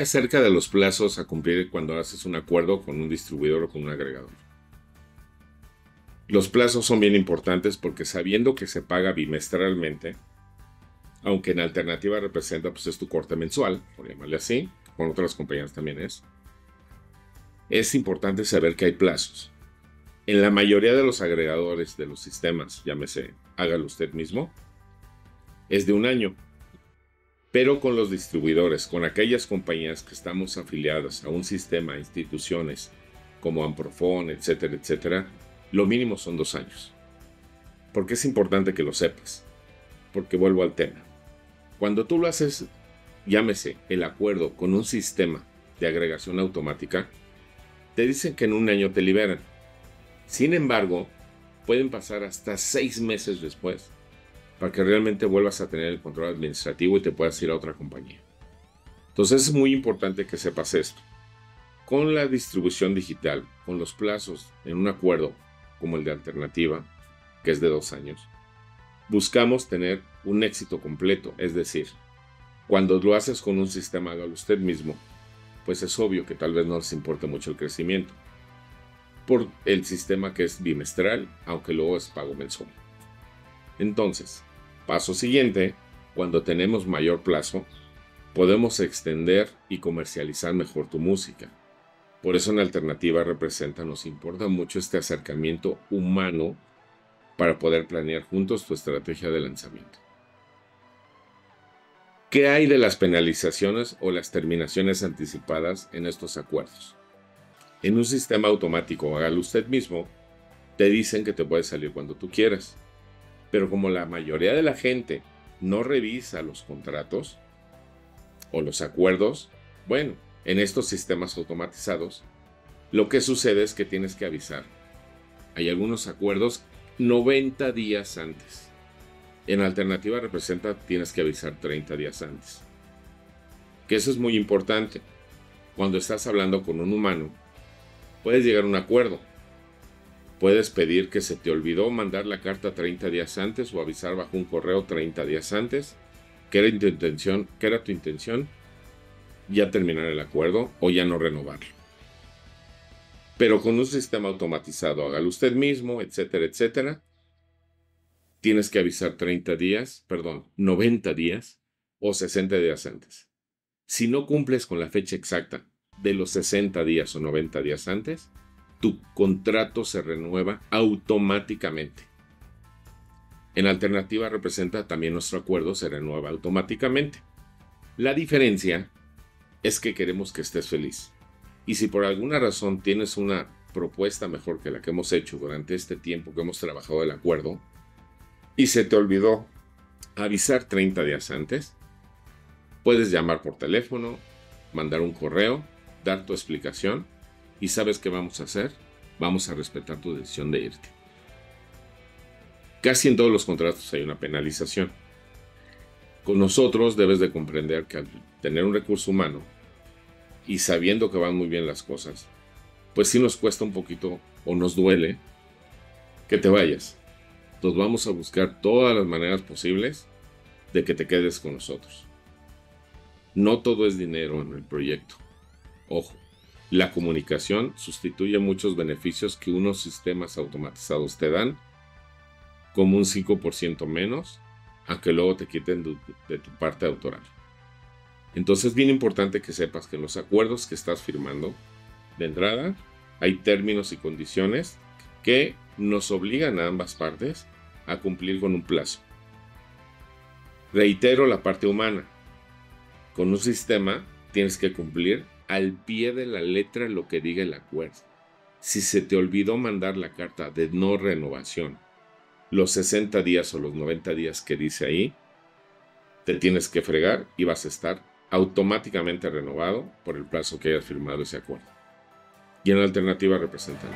acerca de los plazos a cumplir cuando haces un acuerdo con un distribuidor o con un agregador. Los plazos son bien importantes porque sabiendo que se paga bimestralmente, aunque en alternativa representa pues es tu corte mensual, por llamarle así, con otras compañías también es, es importante saber que hay plazos. En la mayoría de los agregadores de los sistemas, llámese, hágalo usted mismo, es de un año. Pero con los distribuidores, con aquellas compañías que estamos afiliadas a un sistema, instituciones como Amprofon, etcétera, etcétera, lo mínimo son dos años. Porque es importante que lo sepas. Porque vuelvo al tema. Cuando tú lo haces, llámese, el acuerdo con un sistema de agregación automática, te dicen que en un año te liberan. Sin embargo, pueden pasar hasta seis meses después para que realmente vuelvas a tener el control administrativo y te puedas ir a otra compañía. Entonces es muy importante que sepas esto. Con la distribución digital, con los plazos en un acuerdo como el de alternativa, que es de dos años, buscamos tener un éxito completo, es decir, cuando lo haces con un sistema, hágalo usted mismo, pues es obvio que tal vez no les importe mucho el crecimiento, por el sistema que es bimestral, aunque luego es pago mensual. Entonces, paso siguiente, cuando tenemos mayor plazo, podemos extender y comercializar mejor tu música. Por eso en alternativa representa, nos importa mucho este acercamiento humano para poder planear juntos tu estrategia de lanzamiento. ¿Qué hay de las penalizaciones o las terminaciones anticipadas en estos acuerdos? En un sistema automático, hágalo usted mismo, te dicen que te puedes salir cuando tú quieras. Pero como la mayoría de la gente no revisa los contratos o los acuerdos, bueno, en estos sistemas automatizados, lo que sucede es que tienes que avisar. Hay algunos acuerdos 90 días antes. En alternativa representa tienes que avisar 30 días antes. Que eso es muy importante. Cuando estás hablando con un humano, puedes llegar a un acuerdo. Puedes pedir que se te olvidó mandar la carta 30 días antes o avisar bajo un correo 30 días antes. ¿Qué era tu intención? ¿Qué era tu intención? Ya terminar el acuerdo o ya no renovarlo. Pero con un sistema automatizado, hágalo usted mismo, etcétera, etcétera. Tienes que avisar 30 días, perdón, 90 días o 60 días antes. Si no cumples con la fecha exacta de los 60 días o 90 días antes, tu contrato se renueva automáticamente. En alternativa representa también nuestro acuerdo se renueva automáticamente. La diferencia es que queremos que estés feliz. Y si por alguna razón tienes una propuesta mejor que la que hemos hecho durante este tiempo que hemos trabajado el acuerdo y se te olvidó avisar 30 días antes, puedes llamar por teléfono, mandar un correo dar tu explicación y sabes qué vamos a hacer, vamos a respetar tu decisión de irte. Casi en todos los contratos hay una penalización. Con nosotros debes de comprender que al tener un recurso humano y sabiendo que van muy bien las cosas, pues sí nos cuesta un poquito o nos duele que te vayas. Entonces vamos a buscar todas las maneras posibles de que te quedes con nosotros. No todo es dinero en el proyecto. Ojo, la comunicación sustituye muchos beneficios que unos sistemas automatizados te dan, como un 5% menos, a que luego te quiten de tu parte autoral. Entonces es bien importante que sepas que en los acuerdos que estás firmando, de entrada, hay términos y condiciones que nos obligan a ambas partes a cumplir con un plazo. Reitero la parte humana. Con un sistema tienes que cumplir al pie de la letra lo que diga el acuerdo. Si se te olvidó mandar la carta de no renovación, los 60 días o los 90 días que dice ahí, te tienes que fregar y vas a estar automáticamente renovado por el plazo que hayas firmado ese acuerdo. Y en la alternativa representan